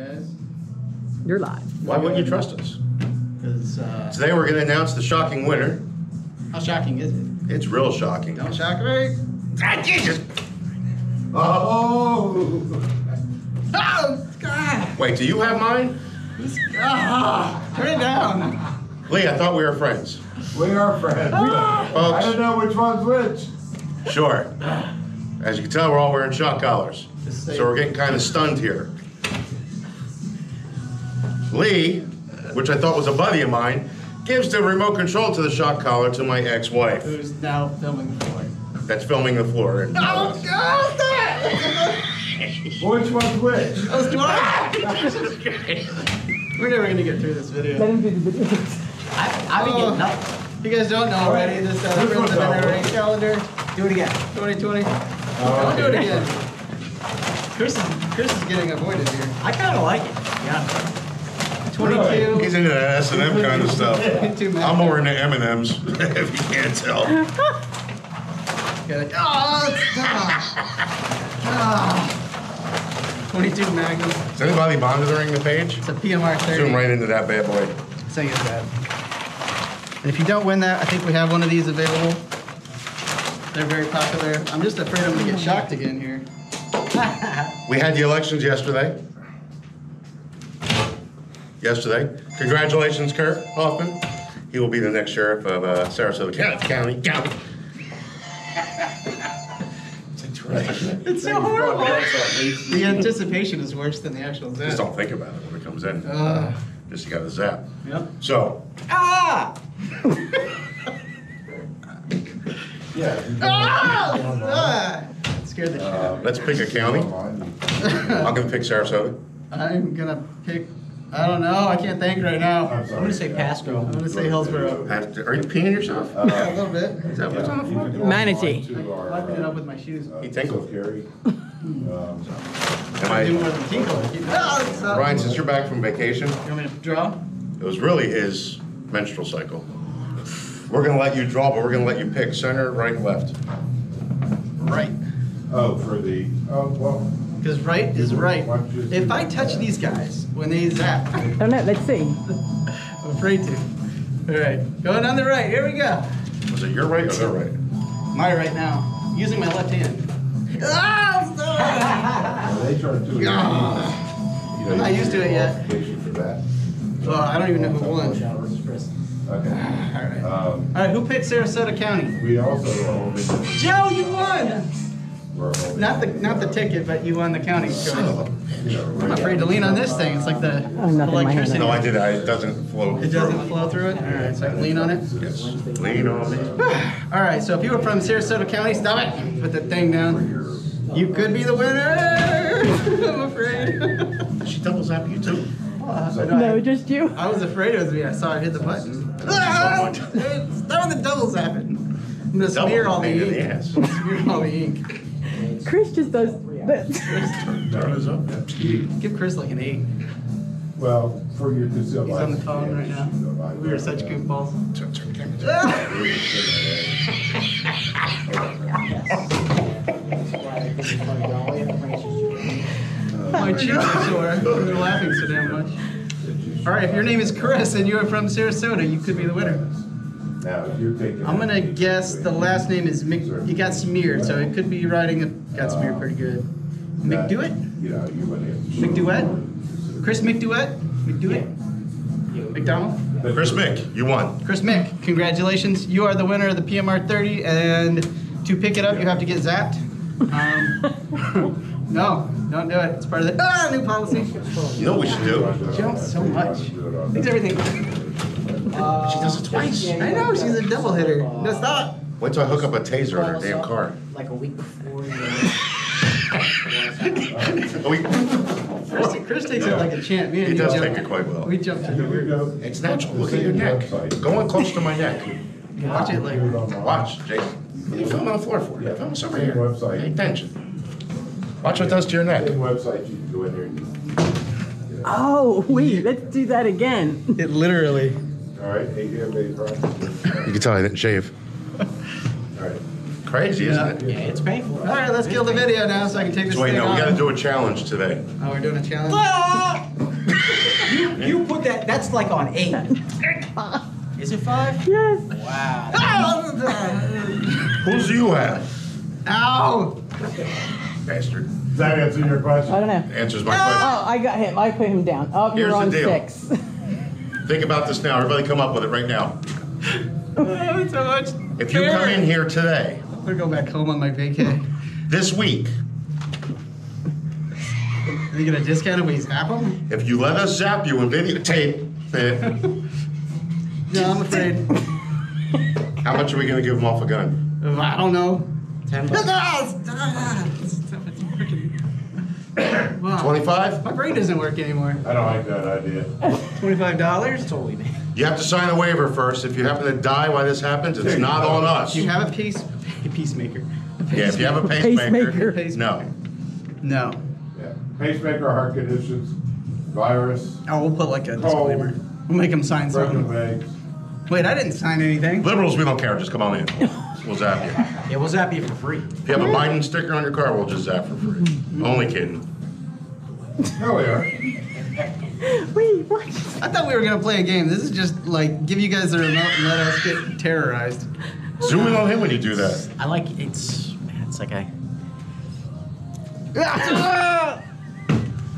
Guys, You're live. Why wouldn't you trust us? because uh, Today we're going to announce the shocking winner. how shocking is it? It's real shocking. Don't shock me. Ah, Jesus! Oh! Oh God! Wait, do you have mine? Ah, turn it down. Lee, I thought we were friends. We are friends. I Folks, don't know which one's which. sure. As you can tell, we're all wearing shock collars. Just say- So we're getting kind of stunned here. Lee, which I thought was a buddy of mine, gives the remote control to the shock collar to my ex-wife. Who's now filming the floor? That's filming the floor. And, Oh God! Which one's which? That was We're never gonna get through this Let video. him do the video. I, I be getting up. If you guys don't know already, this uh, Which Friends one's of that NRA calendar Do it again. 2020. Oh, Don't do it okay. again. Chris is Chris is getting avoided here. I kind of like it. Yeah. 22. he's into that S&M kind of stuff. 22 I'm more into M&M's, if you can't tell. Got it. Oh, stop. Ah. 22 Magnum. Is anybody monitoring the page? It's a PMR 30. Zoom right into that bad boy. Saying it's bad. And if you don't win that, I think we have one of these available. They're very popular. I'm just afraid I'm gonna get shocked again here. We had the elections yesterday. Yesterday. Congratulations, Kurt Hoffman. He will be the next sheriff of uh, Sarasota County. County. It's so horrible. The anticipation is worse than the actual Just don't think about it when it comes in. Ugh. Just you got to zap. Yep. So, Ah! Yeah. you Ah! don't- Ah! Scared the shit out of me. let's pick a county. I'm going to pick Sarasota. I'm gonna pick. I don't know. I can't think right now. I'm I'm gonna say Pasco. I'm gonna say Hillsborough. Have to- Are you peeing yourself? Yeah, a little bit. Is that what's on the floor? Manatee. Wiping it up with my shoes. He tinkled. Gary. Um, Am I do I, more than tinkle. Ryan, since you're back from vacation, You want me to draw? it was really his menstrual cycle. We're going to let you draw, but we're going to let you pick center, right, left. Right. Oh, for the, oh, well, Because right is right. If I touch these guys when they zap, I don't know. Let's see. I'm afraid to. All right, going on the right. Here we go. Was it your right or their right? My right now, using my left hand. Ah, stop! well, they turn to. You I'm not used to it yet. qualification For that. well, I don't even know who won. Okay. All right. Um, All right, who picked Sarasota County? we also are Joe, you won. We're hoping. Not the not the ticket, but you won the county choice. Son of a- you know, I'm afraid to lean on this thing. It's like the Oh, nothing my hand. electricity. No, I did. I, it doesn't flow. It doesn't flow through it. All right, so I can lean on it. Yes. Lean on me. All right, so if you were from Sarasota County, stop it. Put that thing down. You could be the winner. I'm afraid. She double zap you too. I, No, just you. I was afraid it was me. I saw her hit the button. Ah, Stop with the double zapping. I'm gonna Double smear all the pain in the ink. ass. Smear all the ink. Chris just does this. Turn this up. Give Chris like an eight. Well, for your concealed He's on the license, phone right now. you know, I- We are such goofballs. Turn, turn camera. My cheeks are sore. We're laughing so damn much. All right, if your name is Chris and you are from Sarasota, you could be the winner. Now, if you're taking. I'm gonna guess the last name is Mc. You got smeared, so it could be writing. A, got smeared pretty good. McDewitt. You know, you went in. McDewitt. Chris McDewitt. McDewitt. McDonald. Chris Mick, you won. Chris Mick. Congratulations. You are the winner of the PMR 30, and to pick it up, you have to get zapped. Um, no, don't do it. It's part of the ah, new policy. You know what we should do? She jumps so much. Thinks everything. She does it twice. I know she's a double hitter. No, stop. Wait till I hook up a taser on her damn car. Like a week before. You Oh, we- Chris, Chris takes it like a champ. Me and He you does jump- take it quite well. We jumped to the Here we roof. go. It's natural. Look at your neck. Go on close to my neck. Watch it like. Watch, Jason. What are you filming on the floor for? Film us over Same here. website. Pay attention. Watch what it does to your neck. Same website, you can go in there and. Oh, wait. Let's do that again. It literally. All right, AMA process. You can tell I didn't shave. All right. Crazy, isn't it? Yeah, it's painful. All right, let's kill the video now so I can take this wait, thing no, we off. gotta do a challenge today. Oh, we're doing a challenge. Ah! You put that, that's like on eight. Is it five? Yes. Wow. Who's you have? Ow! Bastard. Does that answer your question? I don't know. Answers my question. Oh, I got him. I put him down. Oh, Here's you're the on deal. six. Think about this now. Everybody come up with it right now. Oh, so much. If you come in here today, I'm gonna go back home on my vacay. this week, Are you gonna discount it when he's half them? if you let us zap you and videotape it, No, I'm afraid. how much are we gonna give him off a gun? I don't know. Ten bucks. Wow. Twenty-five? My brain doesn't work anymore. I don't like that idea. Twenty-five dollars? Totally all we made. You have to sign a waiver first. If you happen to die while this happens, it's not on us. Do you have a peace, a peacemaker? A Yeah, if you have a Pacemaker. pacemaker, no. No. Yeah. Pacemaker, heart conditions, virus, Oh, we'll put like a Cold. disclaimer. We'll make him sign broken something. legs. Wait, I didn't sign anything. Liberals, we don't care. Just come on in. We'll zap you. Yeah, we'll zap you for free. If you have a Biden sticker on your car, we'll just zap for free. Only kidding. There we are. Wait, what? I thought we were gonna play a game. This is just like give you guys the remote and let us get terrorized. Zoom in on him when you do that. I like it's man, it's like I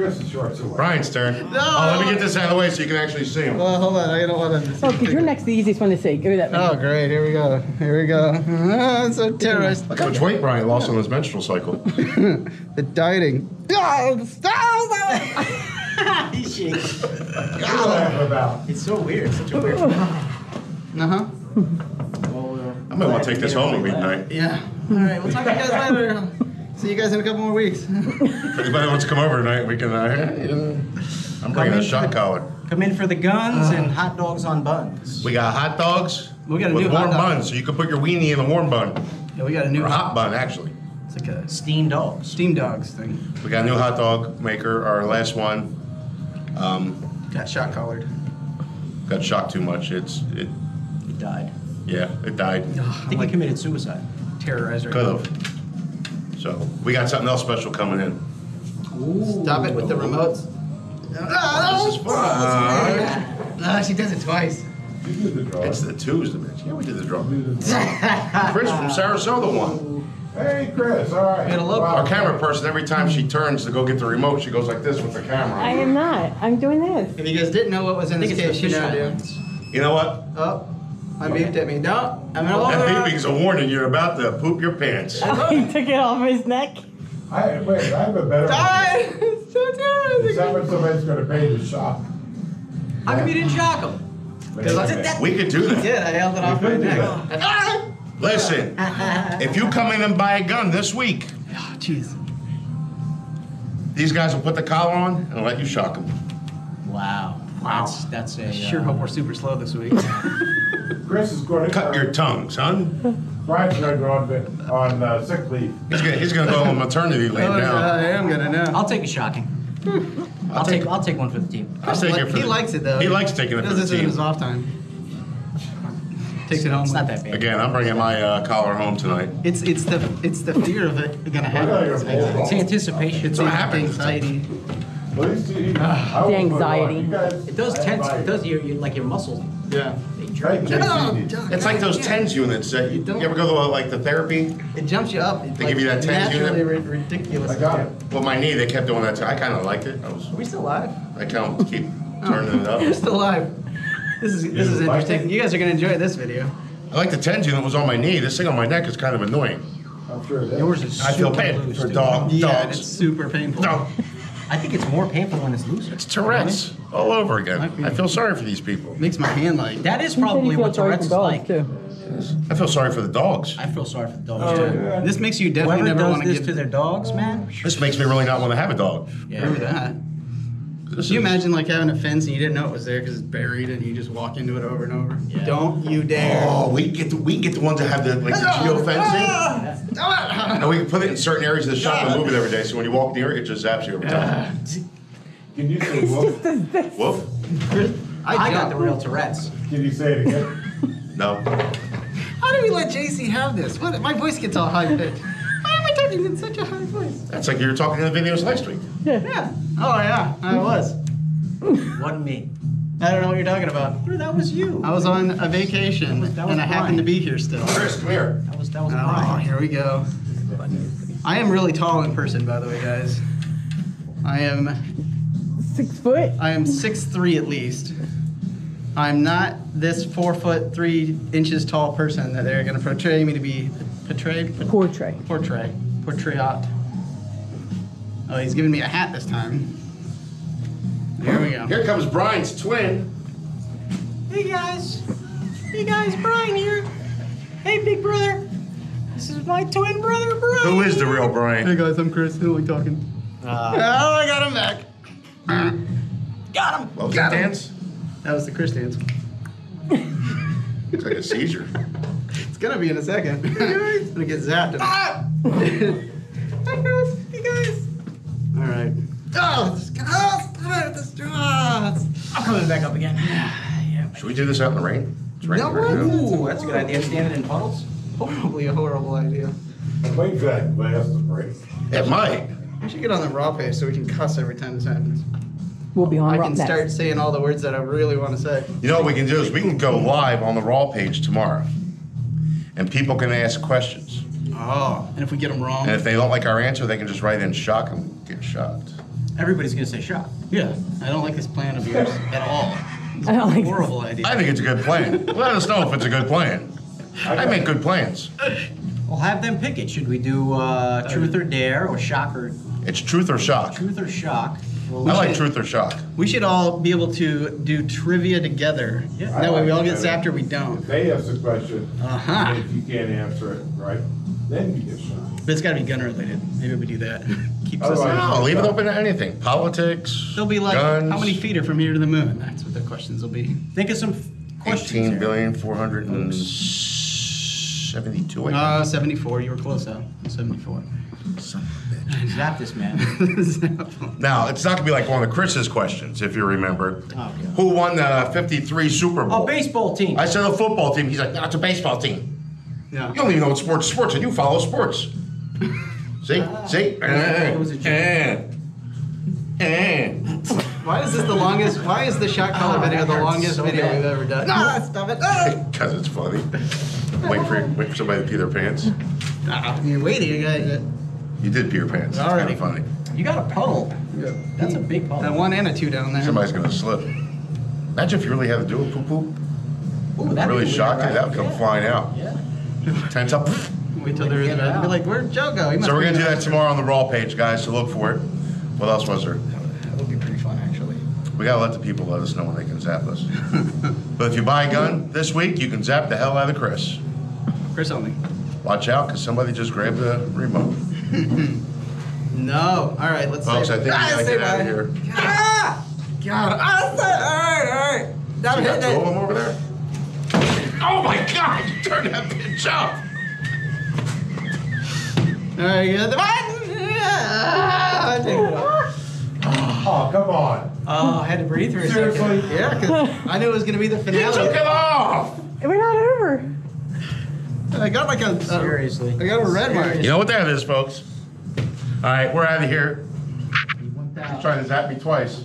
Chris is short. Brian's turn. Oh, let me get this out of the way so you can actually see him. Well, hold on. I don't want to. Oh, because you're next the easiest one to see. Give me that. Oh, great. Here we go. Here we go. Ah, I'm so terrorized. Look how much weight Brian lost on his menstrual cycle. The dieting. Oh, stop! He's shaking. What are you laughing about? It's so weird. It's such a weird. Uh huh. I might want to take this home with me tonight. Yeah. All right. We'll talk to you guys later. See you guys in a couple more weeks. If anybody wants to come over tonight, we can. Uh, I'm bringing a in. shot collar. Come in for the guns and hot dogs on buns. We got hot dogs We got a with new hot warm dog. buns, so you can put your weenie in the warm bun yeah, we got a new or hot bun actually. It's like a Steamed dogs. steam dogs thing. We got a new hot dog maker. Our last one um, Got shot collared. got shot too much. It's it. It died. Yeah, it died. I think he committed suicide. Terrorized right Could have. So we got something else special coming in. Stop it with the remotes. This is fun. Ah, she does it twice. You did the draw. It's the Tuesday, bitch. Yeah, we did the You drum. draw. Chris from Sarasota won. Hey, Chris, all right. We had a look. Wow. Our camera person, every time she turns to go get the remote, she goes like this with the camera. I am not. I'm doing this. If you guys didn't know what was in this the case, you fish now You know what? Oh, I beeped at me. No, I'm gonna That beeping's a warning. You're about to poop your pants. he took it off his neck. I, wait, I have a better one. Die! It's so Is terrorizing. that what somebody's gonna pay to shop? How come you didn't shock him? Because I did that. We could do that. did. I held it off my neck. Ah! Listen, if you come in and buy a gun this week, Oh, these guys will put the collar on and let you shock them. Wow. Wow. That's that's a. I sure uh, hope we're super slow this week. Chris is going to. Cut your tongue, son. Brian's going to go on, on uh, sick leave. He's gonna, he's gonna go on maternity leave Oh, now. I am gonna know. I'll take a shocking. I'll take I'll take one for the team. I'll take it for he the- likes it though. He likes taking it He for does the this in his off time. Takes it home. It's not that bad. Again, I'm bringing my uh, collar home tonight. It's it's the it's the fear of it gonna happen. It's, It's anticipation. it's what the happens. anxiety. Please see. I will put it on. anxiety. It does tense. It does your, your like your muscles. Yeah. They Right, jerk. JC. It's like those TENS units that you, you ever go to like the therapy? It jumps you up. It's They like give you that tens naturally unit? ri- ridiculous. I got it. Well, my knee, they kept doing that too. I kind of liked it. I was, Are we still live? I kind of keep turning it up. We're up. still live. This is this is You interesting. You guys are gonna enjoy this video. I like the TENS unit was on my knee. This thing on my neck is kind of annoying. I'm sure it is. Yours is I feel super bad loose, for dude. dog, Yeah, it's dogs. super painful. No, I think it's more painful when it's loose. it's Tourette's all over again. I feel sorry for these people. Makes my hand like. That is He said he probably what Tourette's is dogs like. too. I feel sorry for the dogs. I feel sorry for the dogs oh, too. This makes you definitely Whoever never does want to this give. to their dogs, man. This makes me really not want to have a dog. Remember that. This Can you is- imagine like having a fence and you didn't know it was there because it's buried and you just walk into it over and over? Yeah. Don't you dare. Oh, we get the we get the ones that have the like the geo fencing, ah! and we can put it in certain areas of the shop and move it every day. So when you walk near it, it just zaps you every time. Ah. Can you say wolf? Woof. I, got the real Tourette's. Can you say it again? No. How do we let JC have this? What? My voice gets all high pitched. Why am talking in such a high voice? That's like you were talking in the videos last week. Yeah. Yeah. Oh yeah, I was. What wasn't me. I don't know what you're talking about. That was you. I was on a vacation That was- that was and I happened to be here still. Chris, come here. That was that was Oh, Brian. here we go. I am really tall in person, by the way, guys. I am Six foot? I am six three at least. I'm not this four foot three inches tall person that they're gonna portray me to be. Portrayed? Portrait. Portray. Portray out. Oh, he's giving me a hat this time. Here we go. Here comes Brian's twin. Hey guys. Hey guys, Brian here. Hey big brother. This is my twin brother, Brian. Who is the real Brian? Hey guys, I'm Chris. Who are we talking? Uh, oh, I got him back. got him. What was Got him. dance? That was the Chris dance. It's like a seizure. It's gonna be in a second. it's gonna get zapped. Ah! Hey guys. All right. Oh, it's, stop it. This- I'm coming back up again. yeah. Should we do this out in the rain? It's raining right now. Ooh, that's a good idea. Standing in puddles. Probably a horrible idea. I'm waiting for that glass to break. It might. We should get on the raw page so we can cuss every time this happens. We'll be on I can next. start saying all the words that I really want to say. You know what we can do is we can go live on the Raw page tomorrow, and people can ask questions. Oh. And if we get them wrong? And if they don't like our answer, they can just write in shock and get shocked. Everybody's gonna say shot. Yeah. I don't like this plan of yours at all. It's I don't a like horrible idea. I think it's a good plan. Let us know if it's a good plan. I make good plans. We'll have them pick it. Should we do uh, truth or dare or shock or It's truth or shock. truth or shock? Well, I like should- truth or shock. We should all be able to do trivia together. Yeah. That way we all get I zapped or we don't. If they ask a question, Uh-huh. if you can't answer it, right, then you get shot. But it's got to be gun related. Maybe we do that. Keeps us. No, leave it open to anything. Politics. They'll be like, guns, how many feet are from here to the moon? That's what the questions will be. think of some f- questions. Eighteen here. billion four hundred and seventy-two. Uh, 74. You were close though. 74. Zap this man. Now it's not gonna be like one of Chris's questions, if you remember. Oh, yeah. Who won the '53 Super Bowl? A baseball team. I said a football team. He's like, no, it's a baseball team. yeah. You don't even know what sports sports, and you follow sports. See, see. It was a joke. Eh, eh. Why is this the longest? Why is the shot collar Oh, video that the hurts longest so video bad. we've ever done? No, stop it. Ah! Because it's funny. Wait for wait for somebody to pee their pants. You're waiting. I got You did pee your pants. It's kind of funny. You got a puddle. Yeah. That's a big a puddle. one and a two down there. Somebody's gonna slip. Imagine if you really had to do a poo poo. Ooh, that'd Really be shock weird. That would come right? flying out. Yeah. Tense up. Wait till there is. Get it Be like, where'd Joe go? So we're gonna do that tomorrow on the Raw page, guys. So look for it. What else was there? That would be pretty fun, actually. We gotta let the people let us know when they can zap us. but if you buy a gun this week, you can zap the hell out of Chris. Chris only. Watch out, because somebody just grabbed the remote. No. All right, let's Folks, say I think we Ah, gotta get out of here. Ah! God. Ah, say- all right, all right. Stop You got hitting two of it. them over there? Oh my God! You turned that bitch up. All right, you got the button. Ah, take it off. Oh, come on. Oh, I had to breathe for a second. Seriously? Yeah, because I knew it was gonna be the You took finale. it off. We're not over. I got like a, a Seriously. I got a red one. You know what that is, folks. All right, we're out of here. He went down. Trying to zap me twice.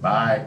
Bye.